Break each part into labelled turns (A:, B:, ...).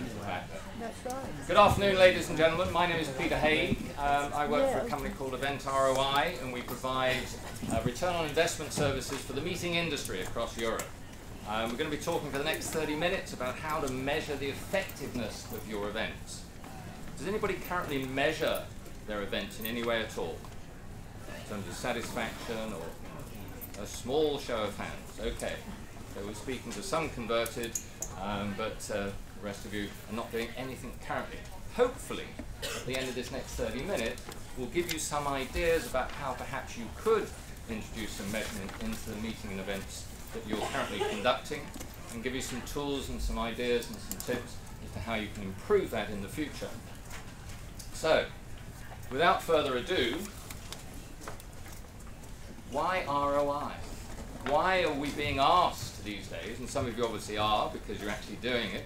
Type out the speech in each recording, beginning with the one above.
A: That's right.
B: Good afternoon, ladies and gentlemen. My name is Peter Haigh. Um, I work for a company called Event ROI, and we provide uh, return on investment services for the meeting industry across Europe. Um, we're going to be talking for the next 30 minutes about how to measure the effectiveness of your events. Does anybody currently measure their events in any way at all? In terms of satisfaction or a small show of hands? Okay. So we're speaking to some converted, um, but uh, the rest of you are not doing anything currently. Hopefully, at the end of this next 30 minutes, we'll give you some ideas about how perhaps you could introduce some measurement into the meeting and events that you're currently conducting and give you some tools and some ideas and some tips as to how you can improve that in the future. So, without further ado, why ROI? Why are we being asked these days? And some of you obviously are because you're actually doing it.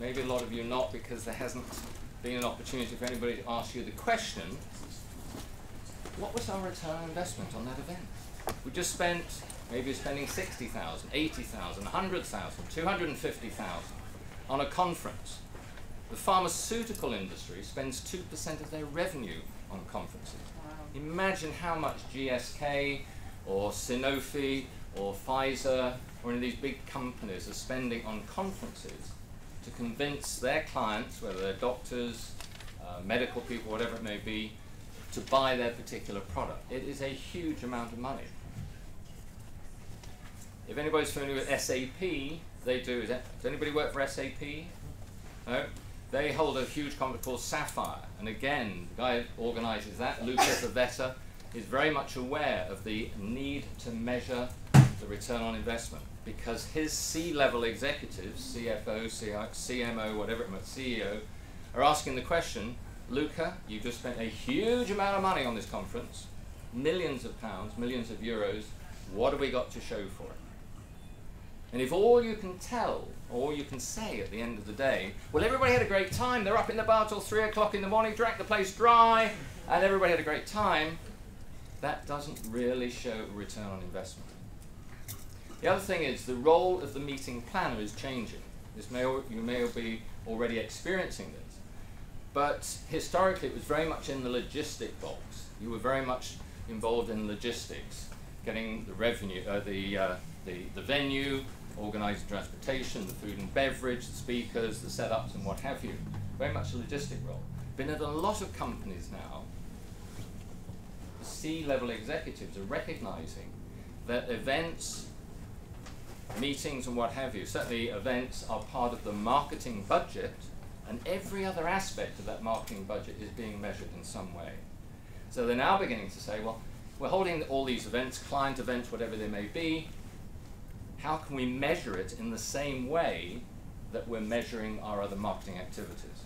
B: Maybe a lot of you not because there hasn't been an opportunity for anybody to ask you the question what was our return on investment on that event? We just spent, maybe you're spending 60,000, 80,000, 100,000, 250,000 on a conference. The pharmaceutical industry spends 2% of their revenue on conferences. Wow. Imagine how much GSK or Sanofi or Pfizer or any of these big companies are spending on conferences to convince their clients, whether they're doctors, uh, medical people, whatever it may be, to buy their particular product. It is a huge amount of money. If anybody's familiar with SAP, they do. That, does anybody work for SAP? No? They hold a huge conference called Sapphire. And again, the guy who organizes that, Lucas Avetta, is very much aware of the need to measure the return on investment because his C-level executives, CFO, CMO, whatever it might, CEO, are asking the question, Luca, you just spent a huge amount of money on this conference, millions of pounds, millions of euros, what have we got to show for it? And if all you can tell, all you can say at the end of the day, well, everybody had a great time, they're up in the bar till three o'clock in the morning, drank the place dry, and everybody had a great time, that doesn't really show return on investment. The other thing is the role of the meeting planner is changing. This may you may be already experiencing this. But historically, it was very much in the logistic box. You were very much involved in logistics, getting the revenue, uh, the, uh, the, the venue, organising transportation, the food and beverage, the speakers, the setups, and what have you. Very much a logistic role. But in a lot of companies now, the C-level executives are recognising that events meetings and what have you. Certainly events are part of the marketing budget and every other aspect of that marketing budget is being measured in some way. So they're now beginning to say, well, we're holding all these events, client events, whatever they may be. How can we measure it in the same way that we're measuring our other marketing activities?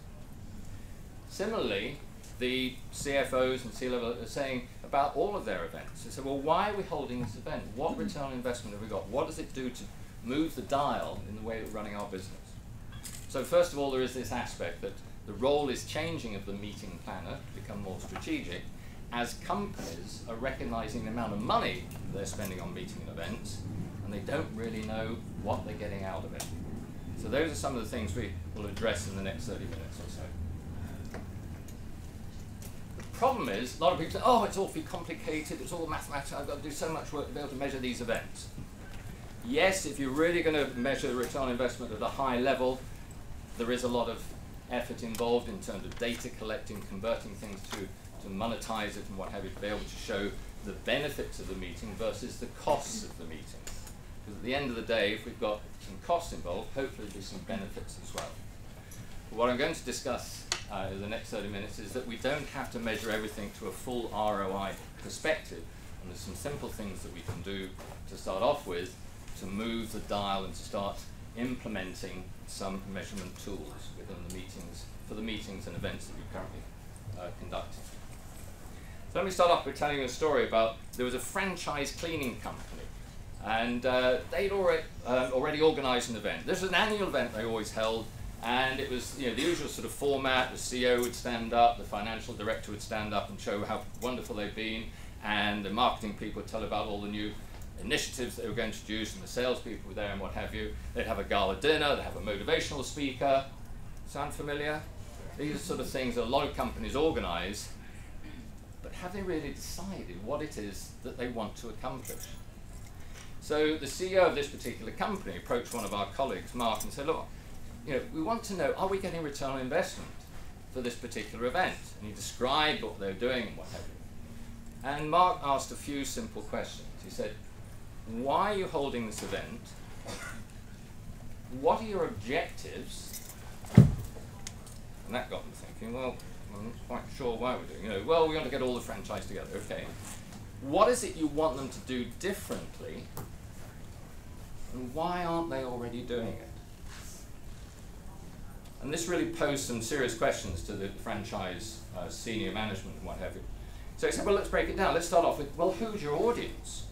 B: Similarly, the CFOs and C-level are saying about all of their events. They say, well, why are we holding this event? What mm-hmm. return on investment have we got? What does it do to move the dial in the way we're running our business? So first of all, there is this aspect that the role is changing of the meeting planner to become more strategic as companies are recognizing the amount of money they're spending on meeting and events and they don't really know what they're getting out of it. So those are some of the things we will address in the next 30 minutes or so. Problem is, a lot of people say, oh, it's awfully complicated, it's all mathematics, I've got to do so much work to be able to measure these events. Yes, if you're really going to measure the return on investment at a high level, there is a lot of effort involved in terms of data collecting, converting things to, to monetize it and what have you, to be able to show the benefits of the meeting versus the costs of the meeting. Because at the end of the day, if we've got some costs involved, hopefully there'll be some benefits as well. But what I'm going to discuss uh, the next 30 minutes is that we don't have to measure everything to a full ROI perspective. And there's some simple things that we can do to start off with to move the dial and to start implementing some measurement tools within the meetings, for the meetings and events that we're currently uh, conducting. So let me start off by telling you a story about, there was a franchise cleaning company and uh, they'd already, um, already organized an event. This was an annual event they always held and it was you know, the usual sort of format, the CEO would stand up, the financial director would stand up and show how wonderful they've been and the marketing people would tell about all the new initiatives they were going to introduce and the salespeople were there and what have you. They'd have a gala dinner, they'd have a motivational speaker, Sound familiar? These are sort of things that a lot of companies organise, but have they really decided what it is that they want to accomplish? So the CEO of this particular company approached one of our colleagues, Mark, and said, look, you know, we want to know, are we getting return on investment for this particular event? And he described what they were doing and what have you. And Mark asked a few simple questions. He said, why are you holding this event? What are your objectives? And that got me thinking, well, I'm not quite sure why we're doing it. You know, well, we want to get all the franchise together. Okay. What is it you want them to do differently? And why aren't they already doing it? And this really posed some serious questions to the franchise uh, senior management and what have you. So he said, well, let's break it down. Let's start off with, well, who's your audience?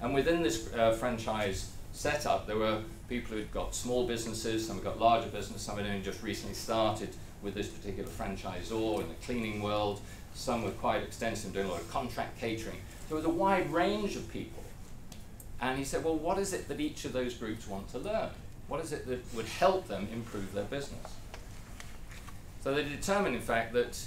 B: And within this uh, franchise setup, there were people who'd got small businesses, some had got larger businesses, some had only just recently started with this particular franchisor in the cleaning world. Some were quite extensive, doing a lot of contract catering. There was a wide range of people. And he said, well, what is it that each of those groups want to learn? What is it that would help them improve their business? So they determined, in fact, that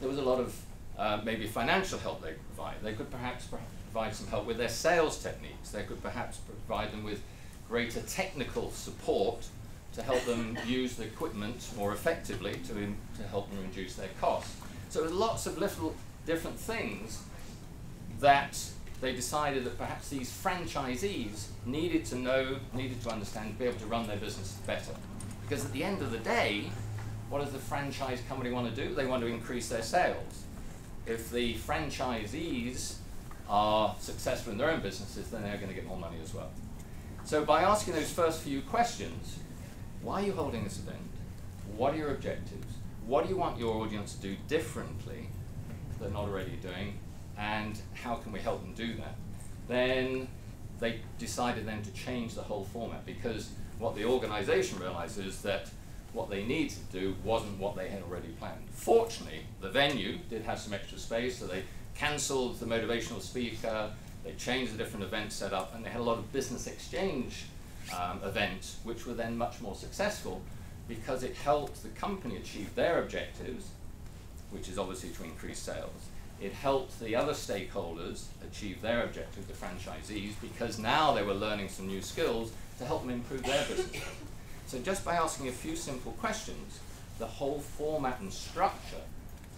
B: there was a lot of uh, maybe financial help they could provide. They could perhaps provide some help with their sales techniques. They could perhaps provide them with greater technical support to help them use the equipment more effectively to, to help them reduce their costs. So there's lots of little different things that they decided that perhaps these franchisees needed to know, needed to understand, be able to run their business better. Because at the end of the day, what does the franchise company want to do? They want to increase their sales. If the franchisees are successful in their own businesses, then they're going to get more money as well. So by asking those first few questions, why are you holding this event? What are your objectives? What do you want your audience to do differently they're not already doing? And how can we help them do that? Then they decided then to change the whole format because what the organization realized is that what they needed to do wasn't what they had already planned. Fortunately, the venue did have some extra space, so they cancelled the motivational speaker, they changed the different event setup, and they had a lot of business exchange um, events, which were then much more successful because it helped the company achieve their objectives, which is obviously to increase sales. It helped the other stakeholders achieve their objectives, the franchisees, because now they were learning some new skills to help them improve their business. so just by asking a few simple questions, the whole format and structure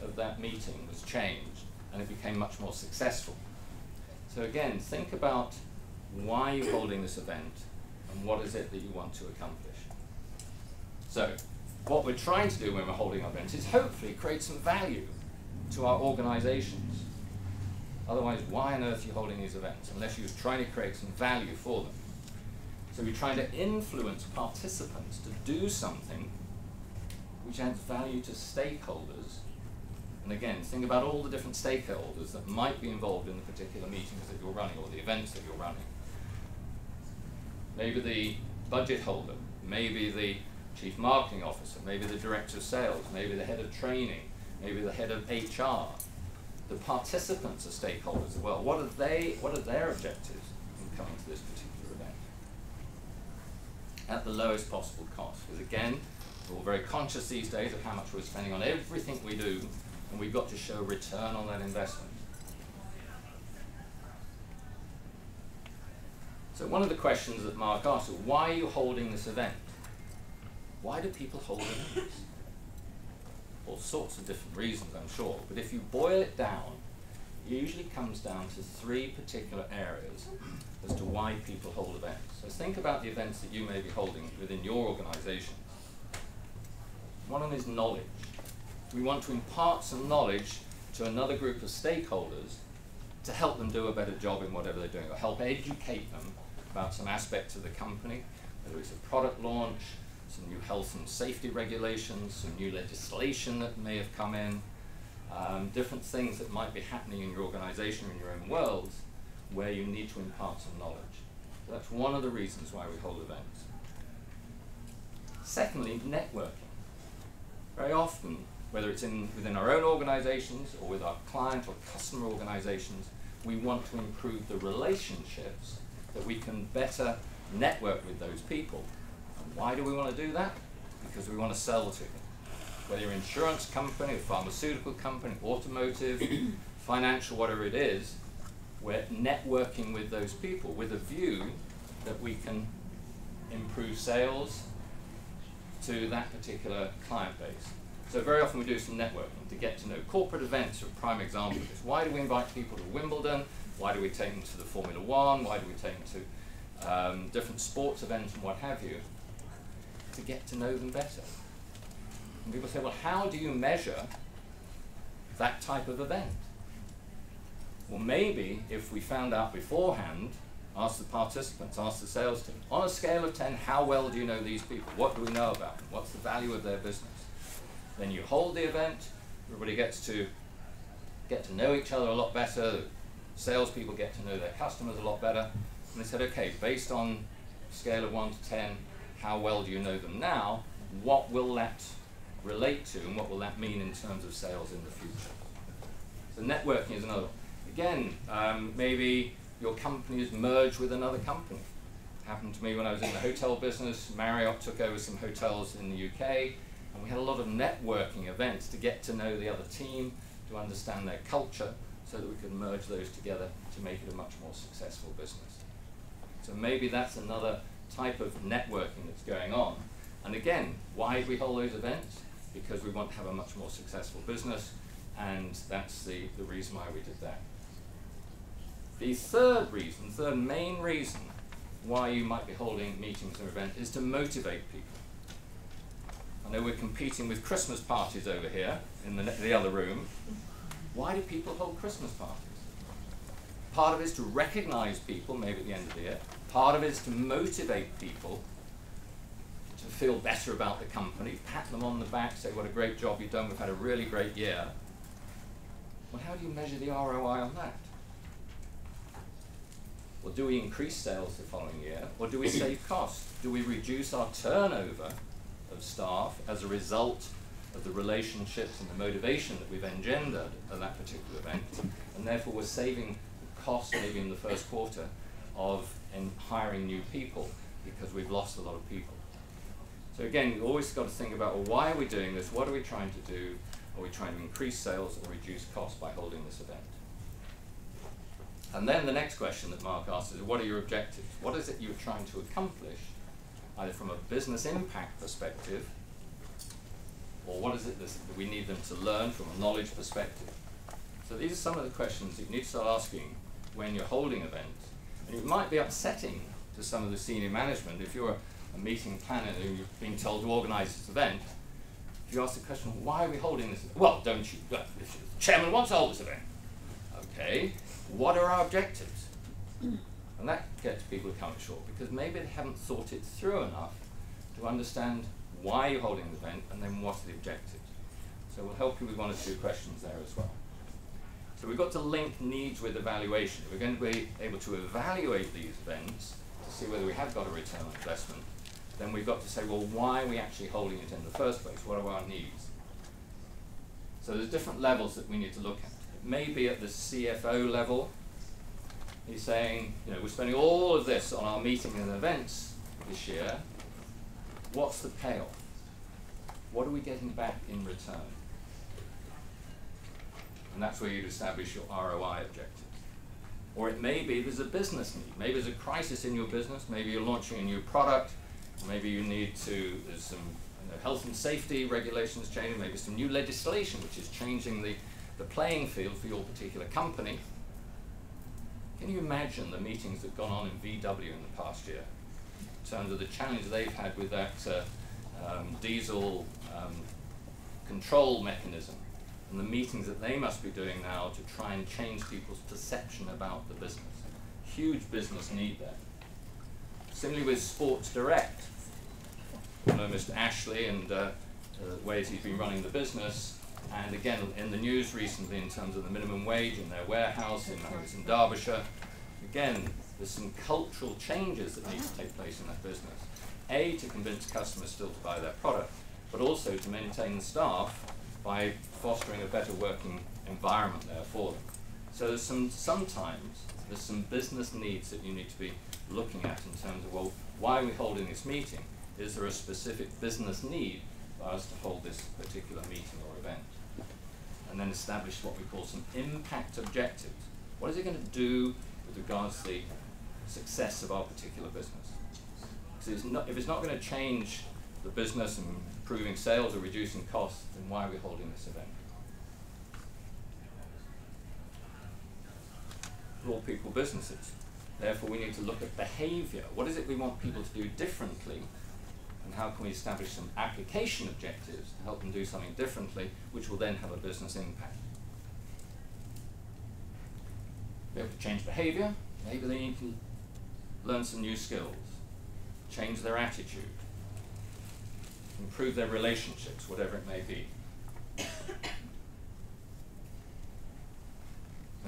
B: of that meeting was changed and it became much more successful. So again, think about why you're holding this event and what is it that you want to accomplish. So, what we're trying to do when we're holding our events is hopefully create some value to our organizations. Otherwise, why on earth are you holding these events unless you're trying to create some value for them? So we're trying to influence participants to do something which adds value to stakeholders. And again, think about all the different stakeholders that might be involved in the particular meetings that you're running or the events that you're running maybe the budget holder, maybe the chief marketing officer, maybe the director of sales, maybe the head of training, maybe the head of HR. The participants are stakeholders as well. What are they? What are their objectives in coming to this particular event? At the lowest possible cost, because again, we're all very conscious these days of how much we're spending on everything we do, and we've got to show return on that investment. So one of the questions that Mark asked was, why are you holding this event? Why do people hold events? All sorts of different reasons, I'm sure. But if you boil it down, usually comes down to three particular areas as to why people hold events. So think about the events that you may be holding within your organization. One of them is knowledge. We want to impart some knowledge to another group of stakeholders to help them do a better job in whatever they're doing, or help educate them about some aspects of the company, whether it's a product launch, some new health and safety regulations, some new legislation that may have come in, um, different things that might be happening in your organization or in your own world where you need to impart some knowledge. So that's one of the reasons why we hold events. Secondly, networking. Very often, whether it's in, within our own organizations or with our client or customer organizations, we want to improve the relationships that we can better network with those people. And why do we want to do that? because we want to sell to them. Whether you're an insurance company, a pharmaceutical company, automotive, financial, whatever it is, we're networking with those people with a view that we can improve sales to that particular client base. So very often we do some networking to get to know. Corporate events are a prime example of this. Why do we invite people to Wimbledon? Why do we take them to the Formula One? Why do we take them to um, different sports events and what have you? To get to know them better. And people say, well, how do you measure that type of event? Well, maybe if we found out beforehand, ask the participants, ask the sales team, on a scale of 10, how well do you know these people? What do we know about them? What's the value of their business? Then you hold the event, everybody gets to get to know each other a lot better, salespeople get to know their customers a lot better. And they said, okay, based on scale of 1 to 10, how well do you know them now? What will that relate to and what will that mean in terms of sales in the future? So networking is another. Again, um, maybe your company is merged with another company. Happened to me when I was in the hotel business. Marriott took over some hotels in the UK and we had a lot of networking events to get to know the other team, to understand their culture, so that we could merge those together to make it a much more successful business. So maybe that's another type of networking that's going on. And again, why do we hold those events? Because we want to have a much more successful business, and that's the, the reason why we did that. The third reason, third main reason why you might be holding meetings or events is to motivate people. I know we're competing with Christmas parties over here in the, the other room. Why do people hold Christmas parties? Part of it is to recognize people, maybe at the end of the year. Part of it is to motivate people to feel better about the company, pat them on the back, say what a great job you've done, we've had a really great year. Well, how do you measure the ROI on that? Well, do we increase sales the following year, or do we save costs? Do we reduce our turnover of staff as a result of the relationships and the motivation that we've engendered at that particular event, and therefore we're saving costs maybe in the first quarter of in hiring new people because we've lost a lot of people. So again, you've always got to think about, well, why are we doing this? What are we trying to do? Are we trying to increase sales or reduce costs by holding this event? And then the next question that Mark asked is, what are your objectives? What is it you're trying to accomplish either from a business impact perspective, or what is it that we need them to learn from a knowledge perspective. So these are some of the questions that you need to start asking when you're holding events. And it might be upsetting to some of the senior management if you're a meeting planner you've been told to organize this event. If you ask the question, why are we holding this? Well, don't you? Well, the chairman wants to hold this event. Okay, what are our objectives? And that gets people to come short because maybe they haven't thought it through enough to understand why you're holding the event and then what are the objectives. So we'll help you with one or two questions there as well. So we've got to link needs with evaluation. We're going to be able to evaluate these events to see whether we have got a return on investment. Then we've got to say, well, why are we actually holding it in the first place? What are our needs? So there's different levels that we need to look at. It may be at the CFO level, He's saying, you know, we're spending all of this on our meetings and events this year. What's the payoff? What are we getting back in return? And that's where you'd establish your ROI objectives. Or it may be there's a business need. Maybe there's a crisis in your business. Maybe you're launching a new product. Maybe you need to, there's some know, health and safety regulations changing. Maybe some new legislation which is changing the, the playing field for your particular company. Can you imagine the meetings that have gone on in VW in the past year in terms of the challenge they've had with that uh, um, diesel um, control mechanism and the meetings that they must be doing now to try and change people's perception about the business? Huge business need there. Similarly with Sports Direct, I know Mr. Ashley and uh, the ways he's been running the business and again, in the news recently, in terms of the minimum wage in their warehouse in, in Derbyshire, again, there's some cultural changes that need to take place in that business. A, to convince customers still to buy their product, but also to maintain the staff by fostering a better working environment there for them. So there's some, sometimes there's some business needs that you need to be looking at in terms of, well, why are we holding this meeting? is there a specific business need for us to hold this particular meeting or event? And then establish what we call some impact objectives. What is it going to do with regards to the success of our particular business? If it's not going to change the business and improving sales or reducing costs, then why are we holding this event? All people businesses. Therefore, we need to look at behavior. What is it we want people to do differently? And how can we establish some application objectives to help them do something differently, which will then have a business impact? Be able to change behavior. Maybe they need to learn some new skills, change their attitude, improve their relationships, whatever it may be.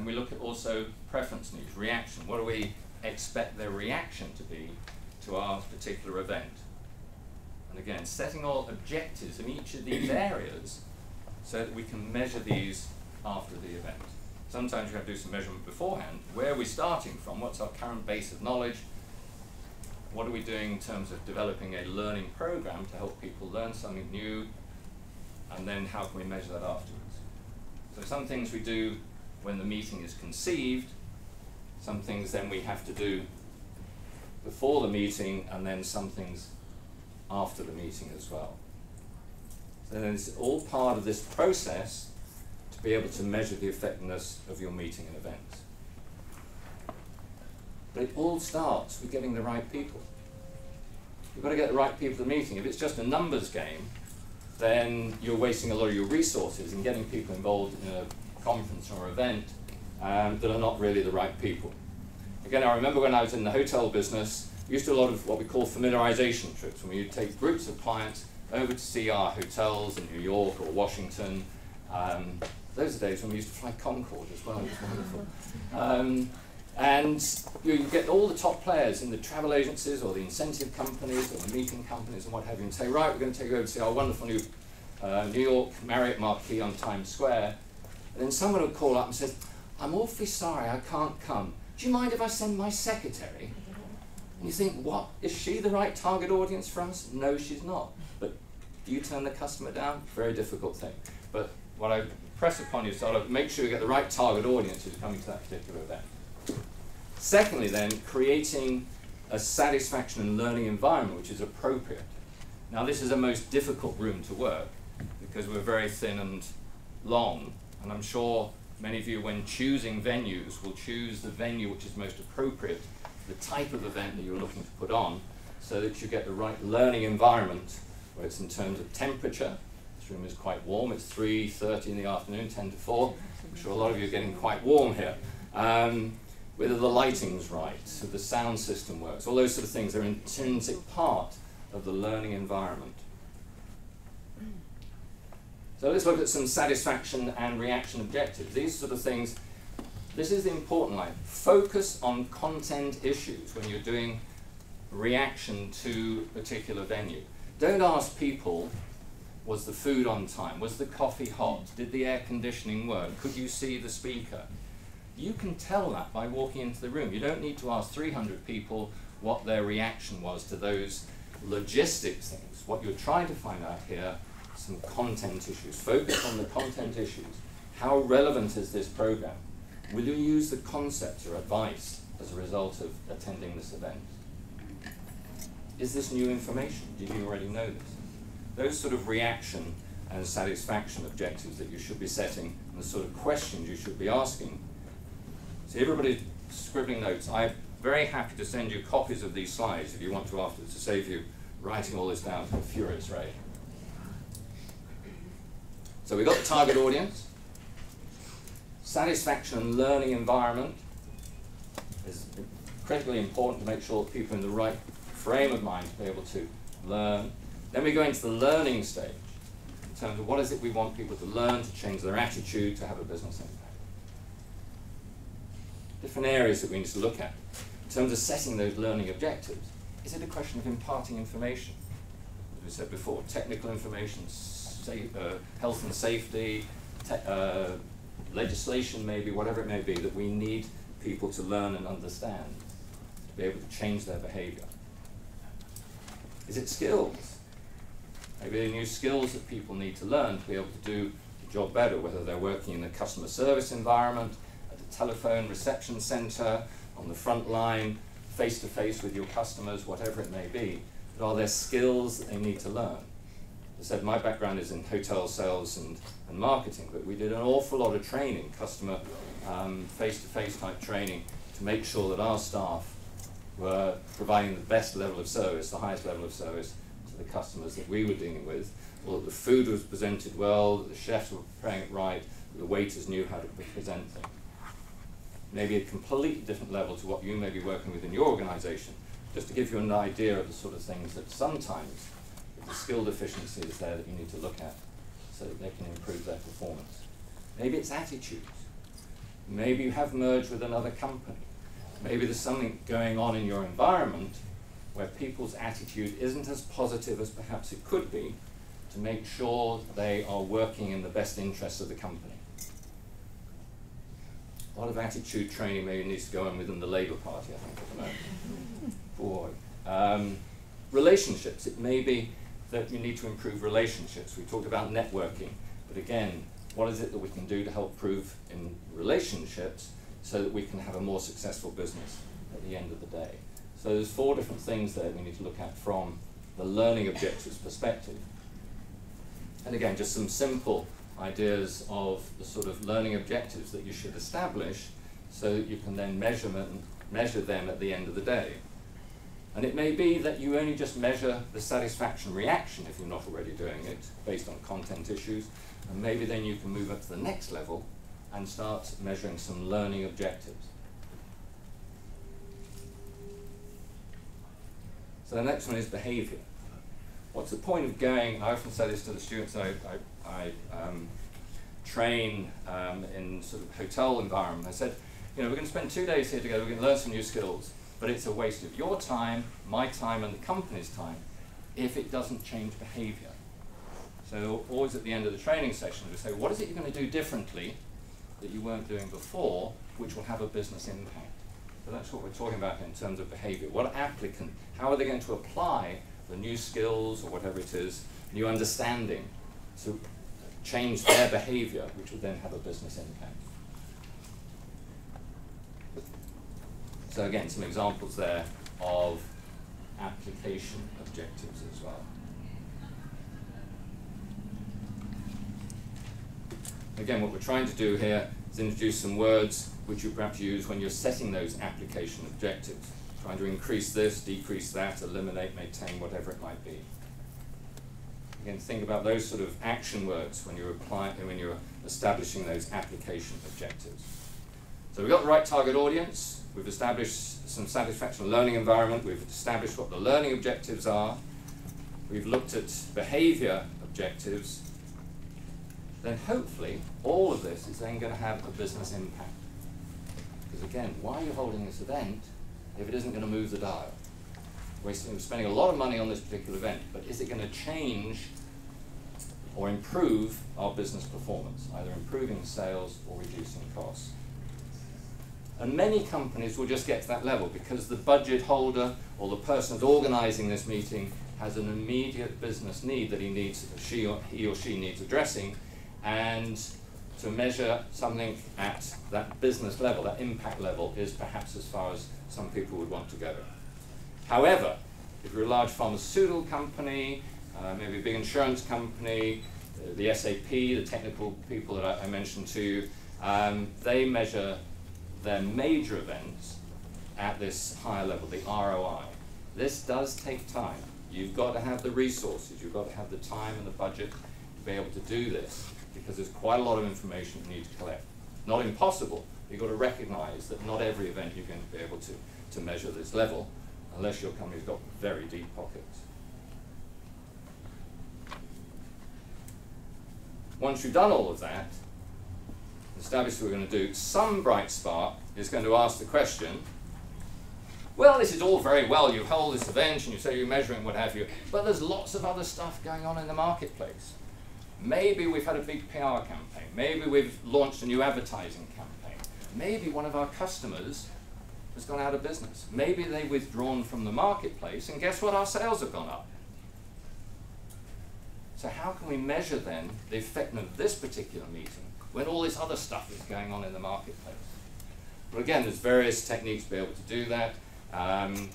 B: And we look at also preference needs, reaction. What do we expect their reaction to be to our particular event? And again, setting all objectives in each of these areas so that we can measure these after the event. Sometimes we have to do some measurement beforehand. Where are we starting from? What's our current base of knowledge? What are we doing in terms of developing a learning program to help people learn something new? And then how can we measure that afterwards? So some things we do when the meeting is conceived, some things then we have to do before the meeting, and then some things after the meeting as well. So it's all part of this process to be able to measure the effectiveness of your meeting and events. But it all starts with getting the right people. You've got to get the right people to the meeting. If it's just a numbers game, then you're wasting a lot of your resources in getting people involved in a conference or event um, that are not really the right people. Again, I remember when I was in the hotel business, we used to do a lot of what we call familiarization trips, when would take groups of clients over to see our hotels in New York or Washington. Um, those are days when we used to fly Concorde as well, it was wonderful. Um, and you get all the top players in the travel agencies or the incentive companies or the meeting companies and what have you and say, right, we're going to take you over to see our wonderful new uh, New York Marriott Marquis on Times Square. And then someone would call up and say, I'm awfully sorry, I can't come. Do you mind if I send my secretary? And you think, what? Is she the right target audience for us? No, she's not. But do you turn the customer down? Very difficult thing. But what I press upon you is sort of make sure you get the right target audience who's coming to that particular event. Secondly, then, creating a satisfaction and learning environment which is appropriate. Now, this is a most difficult room to work because we're very thin and long and I'm sure many of you, when choosing venues, will choose the venue which is most appropriate for the type of event that you're looking to put on so that you get the right learning environment, where it's in terms of temperature. This room is quite warm. It's 3.30 in the afternoon, 10 to 4. I'm sure a lot of you are getting quite warm here. Um, whether the lighting's right, so the sound system works, all those sort of things are an intrinsic part of the learning environment. So let's look at some satisfaction and reaction objectives. These sort of things, this is the important line. Focus on content issues when you're doing reaction to a particular venue. Don't ask people, was the food on time? Was the coffee hot? Did the air conditioning work? Could you see the speaker? You can tell that by walking into the room. You don't need to ask 300 people what their reaction was to those logistics things. What you're trying to find out here some content issues. Focus on the content issues. How relevant is this program? Will you use the concepts or advice as a result of attending this event? Is this new information? Did you already know this? Those sort of reaction and satisfaction objectives that you should be setting and the sort of questions you should be asking. See, everybody's scribbling notes. I'm very happy to send you copies of these slides if you want to afterwards to save you writing all this down at a furious rate. So we've got the target audience. Satisfaction and learning environment is critically important to make sure that people are in the right frame of mind to be able to learn. Then we go into the learning stage in terms of what is it we want people to learn, to change their attitude, to have a business impact. Different areas that we need to look at. In terms of setting those learning objectives, is it a question of imparting information? As we said before, technical information, uh, health and safety, uh, legislation maybe, whatever it may be, that we need people to learn and understand to be able to change their behavior. Is it skills? Maybe new skills that people need to learn to be able to do the job better, whether they're working in a customer service environment, at a telephone reception center, on the front line, face to face with your customers, whatever it may be. But are there skills that they need to learn? I said, my background is in hotel sales and, and marketing, but we did an awful lot of training, customer face to face type training, to make sure that our staff were providing the best level of service, the highest level of service to the customers that we were dealing with, or that the food was presented well, that the chefs were preparing it right, that the waiters knew how to present things. Maybe a completely different level to what you may be working with in your organization, just to give you an idea of the sort of things that sometimes skill deficiency is there that you need to look at so that they can improve their performance. Maybe it's attitudes. Maybe you have merged with another company. Maybe there's something going on in your environment where people's attitude isn't as positive as perhaps it could be to make sure they are working in the best interests of the company. A lot of attitude training maybe needs to go on within the Labour Party, I think, at the moment. Boy. Um, relationships. It may be that you need to improve relationships. We talked about networking, but again, what is it that we can do to help improve in relationships so that we can have a more successful business at the end of the day? So there's four different things there we need to look at from the learning objectives perspective. And again, just some simple ideas of the sort of learning objectives that you should establish so that you can then measurement, measure them at the end of the day. And it may be that you only just measure the satisfaction reaction if you're not already doing it based on content issues. And maybe then you can move up to the next level and start measuring some learning objectives. So the next one is behavior. What's the point of going? I often say this to the students I, I, I um, train um, in sort of hotel environment. I said, you know, we're going to spend two days here together, we're going to learn some new skills but it's a waste of your time, my time, and the company's time if it doesn't change behavior. So always at the end of the training session, we say, what is it you're going to do differently that you weren't doing before, which will have a business impact? So that's what we're talking about in terms of behavior. What applicant, how are they going to apply the new skills or whatever it is, new understanding to change their behavior, which will then have a business impact? So again, some examples there of application objectives as well. Again, what we're trying to do here is introduce some words which you perhaps use when you're setting those application objectives. Trying to increase this, decrease that, eliminate, maintain, whatever it might be. Again, think about those sort of action words when you're applying, when you're establishing those application objectives. So we've got the right target audience, We've established some satisfaction learning environment. We've established what the learning objectives are. We've looked at behavior objectives. Then hopefully all of this is then going to have a business impact. Because again, why are you holding this event if it isn't going to move the dial? We're spending a lot of money on this particular event, but is it going to change or improve our business performance, either improving sales or reducing costs? And many companies will just get to that level because the budget holder or the person that's organizing this meeting has an immediate business need that he needs, she or he or she needs addressing, and to measure something at that business level, that impact level, is perhaps as far as some people would want to go. However, if you're a large pharmaceutical company, uh, maybe a big insurance company, uh, the SAP, the technical people that I, I mentioned to you, um, they measure their major events at this higher level, the ROI. This does take time. You've got to have the resources, you've got to have the time and the budget to be able to do this because there's quite a lot of information you need to collect. Not impossible, you've got to recognize that not every event you're going to be able to, to measure this level unless your company's got very deep pockets. Once you've done all of that, established we're going to do, some bright spark is going to ask the question, well, this is all very well, you hold this event and you say you're measuring what have you, but there's lots of other stuff going on in the marketplace. Maybe we've had a big PR campaign. Maybe we've launched a new advertising campaign. Maybe one of our customers has gone out of business. Maybe they've withdrawn from the marketplace, and guess what? Our sales have gone up. So how can we measure then the effect of this particular meeting when all this other stuff is going on in the marketplace? But again, there's various techniques to be able to do that. Um,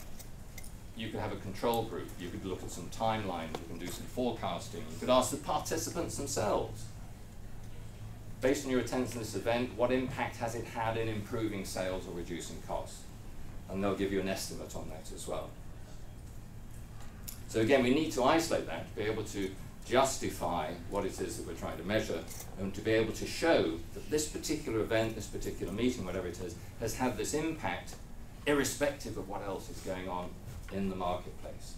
B: you could have a control group. You could look at some timelines. You can do some forecasting. You could ask the participants themselves. Based on your attendance in this event, what impact has it had in improving sales or reducing costs? And they'll give you an estimate on that as well. So again, we need to isolate that to be able to justify what it is that we're trying to measure and to be able to show that this particular event, this particular meeting, whatever it is, has had this impact irrespective of what else is going on in the marketplace.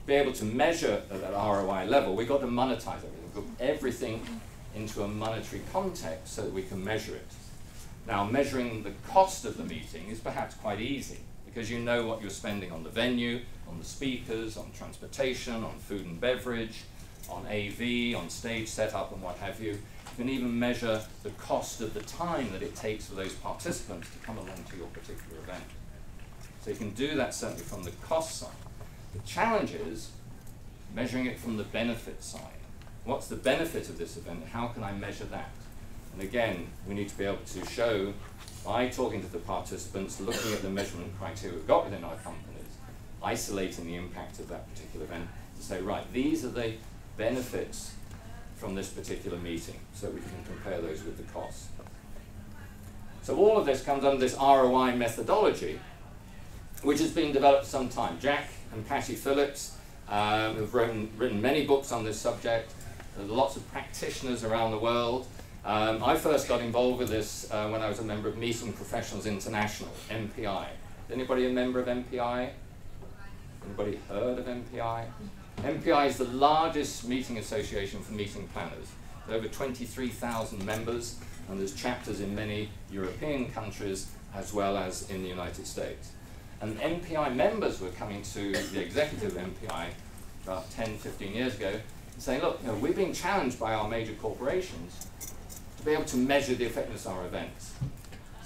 B: To be able to measure at that ROI level, we've got to monetize everything, put everything into a monetary context so that we can measure it. Now, measuring the cost of the meeting is perhaps quite easy because you know what you're spending on the venue, on the speakers, on transportation, on food and beverage, on AV, on stage setup, and what have you. You can even measure the cost of the time that it takes for those participants to come along to your particular event. So you can do that certainly from the cost side. The challenge is measuring it from the benefit side. What's the benefit of this event? How can I measure that? And again, we need to be able to show by talking to the participants, looking at the measurement criteria we've got within our companies, isolating the impact of that particular event to say, right, these are the benefits from this particular meeting, so we can compare those with the costs. So all of this comes under this ROI methodology, which has been developed some time. Jack and Patti Phillips um, have written, written many books on this subject. There's lots of practitioners around the world. Um, I first got involved with this uh, when I was a member of Meeting Professionals International, MPI. Is anybody a member of MPI? Anybody heard of MPI? MPI is the largest meeting association for meeting planners. There are over 23,000 members, and there's chapters in many European countries as well as in the United States. And MPI members were coming to the executive MPI about 10, 15 years ago saying, look, you know, we're being challenged by our major corporations to be able to measure the effectiveness of our events.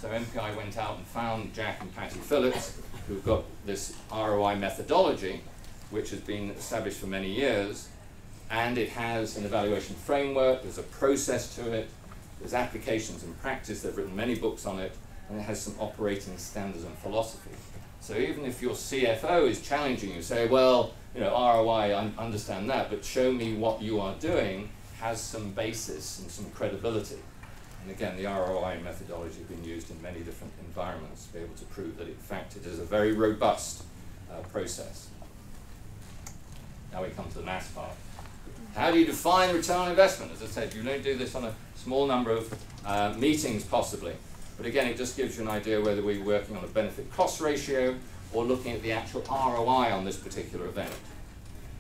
B: So MPI went out and found Jack and Patti Phillips, who've got this ROI methodology, which has been established for many years, and it has an evaluation framework, there's a process to it, there's applications and practice, they've written many books on it, and it has some operating standards and philosophy. So even if your CFO is challenging you, say, well, you know, ROI, I understand that, but show me what you are doing has some basis and some credibility. And again, the ROI methodology has been used in many different environments to be able to prove that in fact it is a very robust uh, process. Now we come to the math part. How do you define return on investment? As I said, you don't do this on a small number of uh, meetings possibly. But again, it just gives you an idea whether we're working on a benefit cost ratio or looking at the actual ROI on this particular event.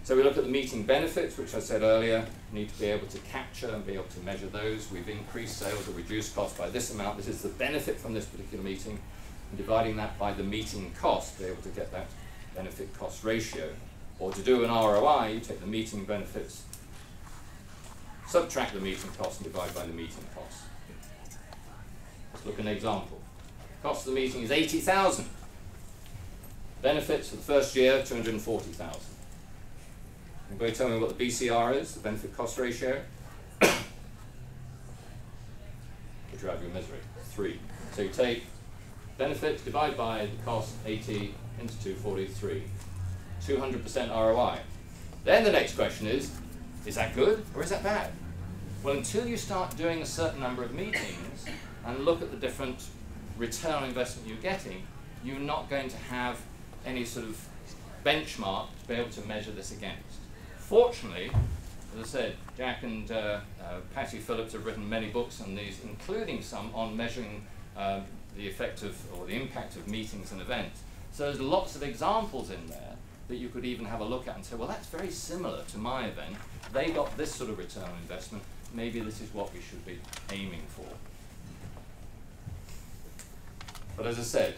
B: So we look at the meeting benefits, which I said earlier, need to be able to capture and be able to measure those. We've increased sales or reduced costs by this amount. This is the benefit from this particular meeting. And dividing that by the meeting cost, be able to get that benefit cost ratio. Or to do an ROI, you take the meeting benefits, subtract the meeting cost and divide by the meeting cost. Let's look at an example. Cost of the meeting is 80,000. Benefits for the first year, 240,000. Anybody tell me what the BCR is, the benefit cost ratio? Would drive you misery. Three. So you take benefit, divided by the cost, 80 into 243. 200% ROI. Then the next question is, is that good or is that bad? Well, until you start doing a certain number of meetings and look at the different return on investment you're getting, you're not going to have any sort of benchmark to be able to measure this against. Fortunately, as I said, Jack and uh, uh, Patti Phillips have written many books on these, including some on measuring uh, the effect of or the impact of meetings and events. So there's lots of examples in there that you could even have a look at and say, well, that's very similar to my event. They got this sort of return on investment. Maybe this is what we should be aiming for. But as I said,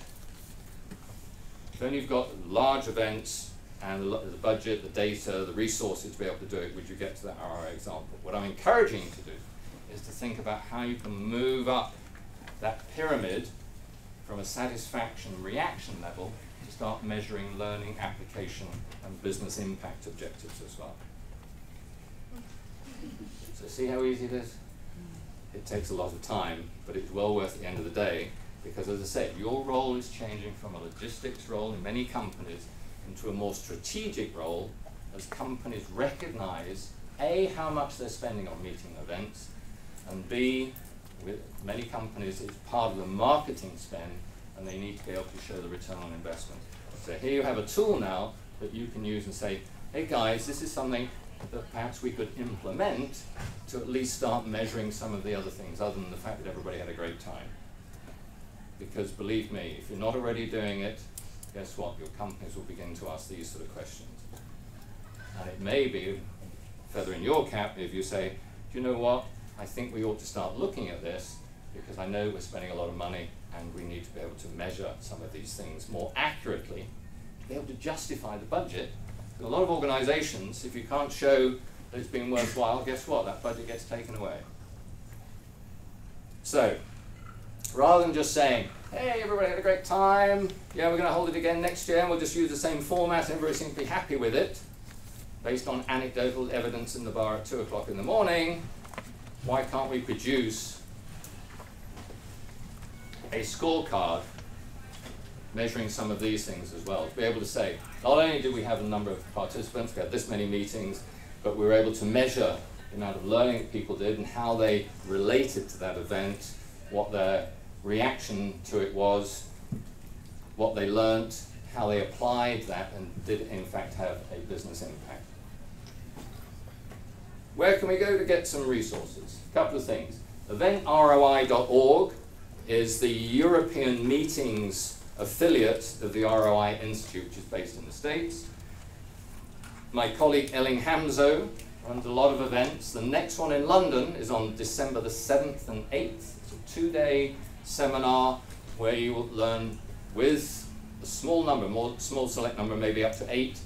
B: then you've got large events, and the, the budget, the data, the resources to be able to do it, would you get to that ROI example? What I'm encouraging you to do is to think about how you can move up that pyramid from a satisfaction reaction level to start measuring learning, application, and business impact objectives as well. So see how easy it is? It takes a lot of time, but it's well worth the end of the day because as I said, your role is changing from a logistics role in many companies into a more strategic role as companies recognize A, how much they're spending on meeting events, and B, with many companies, it's part of the marketing spend and they need to be able to show the return on investment. So here you have a tool now that you can use and say, hey guys, this is something that perhaps we could implement to at least start measuring some of the other things other than the fact that everybody had a great time. Because believe me, if you're not already doing it, guess what? Your companies will begin to ask these sort of questions. And it may be feather in your cap if you say, do you know what? I think we ought to start looking at this because I know we're spending a lot of money and we need to be able to measure some of these things more accurately to be able to justify the budget. A lot of organizations, if you can't show that it's been worthwhile, guess what? That budget gets taken away. So, rather than just saying, hey, everybody had a great time, yeah, we're going to hold it again next year and we'll just use the same format and everybody seems to be happy with it, based on anecdotal evidence in the bar at 2 o'clock in the morning, why can't we produce a scorecard measuring some of these things as well? To be able to say, not only do we have a number of participants, we had this many meetings, but we were able to measure the amount of learning that people did and how they related to that event, what their reaction to it was, what they learnt, how they applied that, and did in fact have a business impact. Where can we go to get some resources? A couple of things. EventROI.org is the European Meetings affiliate of the ROI Institute, which is based in the States. My colleague Elling Hamso runs a lot of events. The next one in London is on December the 7th and 8th. It's a two-day seminar where you will learn with a small number, more small select number, maybe up to eight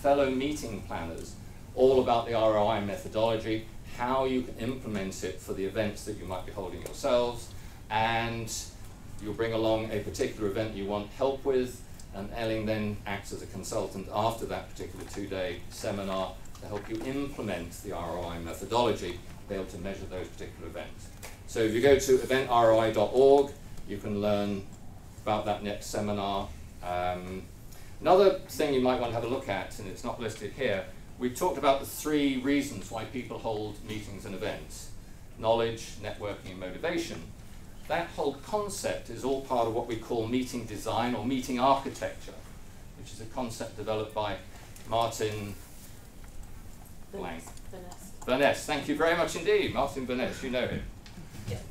B: fellow meeting planners, all about the ROI methodology, how you can implement it for the events that you might be holding yourselves, and you'll bring along a particular event you want help with, and Elling then acts as a consultant after that particular two-day seminar to help you implement the ROI methodology, be able to measure those particular events. So if you go to eventroi.org, you can learn about that next seminar. Um, another thing you might want to have a look at, and it's not listed here, we talked about the three reasons why people hold meetings and events. Knowledge, networking, and motivation that whole concept is all part of what we call meeting design or meeting architecture, which is a concept developed by Martin Blank. Vanneste. Thank you very much indeed. Martin Vanneste, you know him.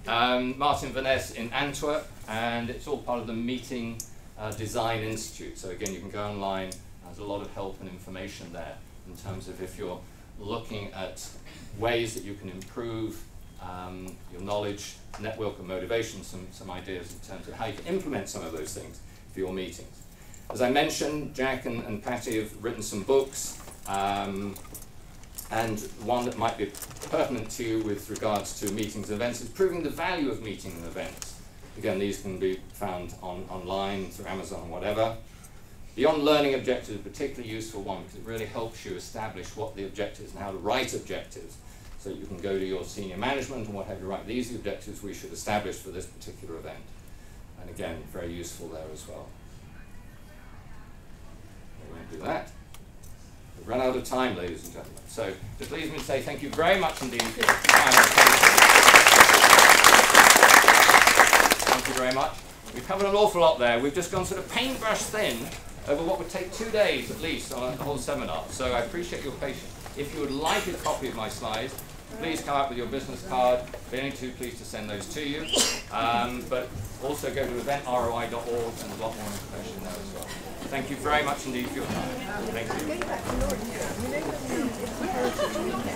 B: Um, Martin Vanneste in Antwerp, and it's all part of the Meeting uh, Design Institute. So again, you can go online. There's a lot of help and information there in terms of if you're looking at ways that you can improve um, your knowledge, network, and motivation, some, some ideas in terms of how you can implement some of those things for your meetings. As I mentioned, Jack and, and Patti have written some books, um, and one that might be pertinent to you with regards to meetings and events is proving the value of meetings and events. Again, these can be found on, online through Amazon, or whatever. Beyond learning objectives, a particularly useful one because it really helps you establish what the objectives and how to write objectives so you can go to your senior management and what have you, right, these are the objectives we should establish for this particular event. And again, very useful there as well. We won't do that. We've run out of time, ladies and gentlemen. So just leaves me to say thank you very much indeed for your time. Thank you very much. We've covered an awful lot there. We've just gone sort of paintbrush thin over what would take two days at least on a whole seminar. So I appreciate your patience. If you would like a copy of my slides, please come up with your business card. Be only too pleased to send those to you. Um, but also go to eventroi.org and a lot more information there as well. Thank you very much indeed for your time. Thank you.